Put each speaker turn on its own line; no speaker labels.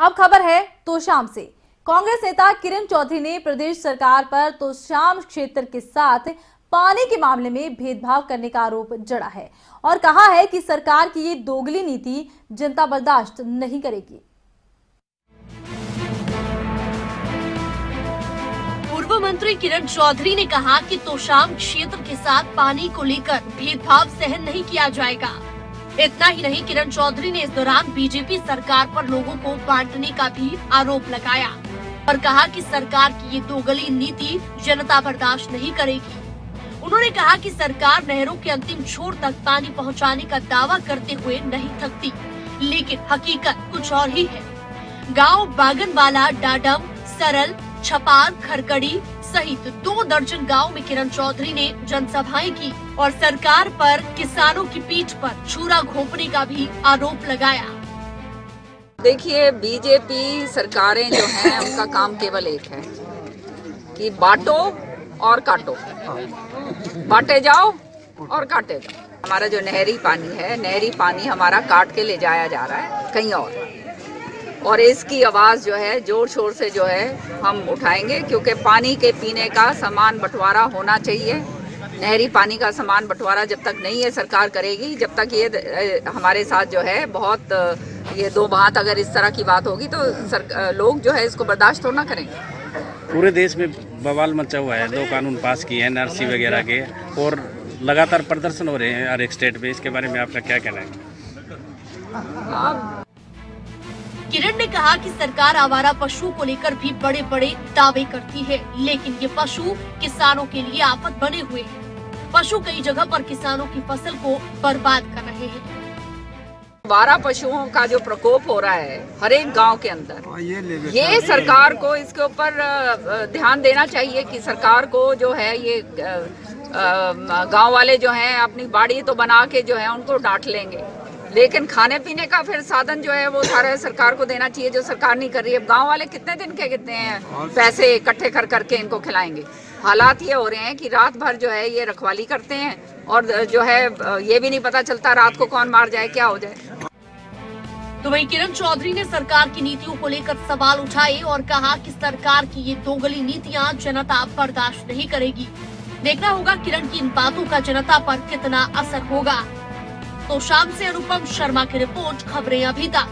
अब खबर है तोशाम से। कांग्रेस नेता किरण चौधरी ने प्रदेश सरकार पर तोशाम क्षेत्र के साथ पानी के मामले में भेदभाव करने का आरोप जड़ा है और कहा है कि सरकार की ये दोगली नीति जनता बर्दाश्त नहीं करेगी।
पूर्व मंत्री किरण चौधरी ने कहा कि तोशाम क्षेत्र के साथ पानी को लेकर भेदभाव सहन नहीं किया जाएगा। इतना ही नहीं, किरण चौधरी ने इस दौरान बीजेपी सरकार पर लोगों को बांटने का भी आरोप लगाया और कहा कि सरकार की ये दोगली नीति जनता बर्दाश्त नहीं करेगी। उन्होंने कहा कि सरकार नहरों के अंतिम छोर तक पानी पहुँचाने का दावा करते हुए नहीं थकती, लेकिन हकीकत कुछ और ही है। गाँव बागनवाला, डाडम, सरल, छपार, खरकड़ी सहित दो दर्जन गाँव में किरण चौधरी ने जनसभाएँ की और सरकार पर किसानों की पीठ पर छुरा घोपने का भी आरोप लगाया।
देखिए, बीजेपी सरकारें जो हैं, उनका काम केवल एक है कि बांटो और काटो। बांटे जाओ और काटे जाओ। हमारा जो नहरी पानी है, नहरी पानी हमारा काट के ले जाया जा रहा है कहीं और। और इसकी आवाज़ जो है ज़ोर शोर से जो है हम उठाएँगे क्योंकि पानी के पीने का समान बंटवारा होना चाहिए। नहरी पानी का समान बंटवारा जब तक नहीं है सरकार करेगी जब तक ये हमारे साथ जो है बहुत ये दो बात अगर इस तरह की बात होगी तो सर लोग जो है इसको बर्दाश्त तो ना करेंगे।
पूरे देश में बवाल मचा हुआ है दो कानून पास किए हैं एनआरसी वगैरह के और लगातार प्रदर्शन हो रहे हैं हर एक स्टेट में इसके बारे में आपका क्या कहना
है? किरण ने कहा कि सरकार आवारा पशु को लेकर भी बड़े बड़े दावे करती है लेकिन ये पशु किसानों के लिए आफत बने हुए हैं। पशु कई जगह पर किसानों की फ़सल को बर्बाद कर रहे हैं।
बारह पशुओं का जो प्रकोप हो रहा है हर एक गाँव के अंदर ये सरकार को इसके ऊपर ध्यान देना चाहिए कि सरकार को जो है ये गाँव वाले जो हैं अपनी बाड़ी तो बना के जो है उनको डांट लेंगे। लेकिन खाने पीने का फिर साधन जो है वो सारा सरकार को देना चाहिए जो सरकार नहीं कर रही है। गाँव वाले कितने दिन के कितने हैं? पैसे इकट्ठे कर करके इनको खिलाएँगे। हालात ये हो रहे हैं कि रात भर जो है ये रखवाली करते हैं और जो है ये भी नहीं पता चलता रात को कौन मार जाए क्या हो जाए।
तो वही किरण चौधरी ने सरकार की नीतियों को लेकर सवाल उठाए और कहा कि सरकार की ये दोगली नीतियाँ जनता बर्दाश्त नहीं करेगी। देखना होगा किरण की इन बातों का जनता पर कितना असर होगा। तो शाम से अनुपम शर्मा की रिपोर्ट खबरें अभी तक।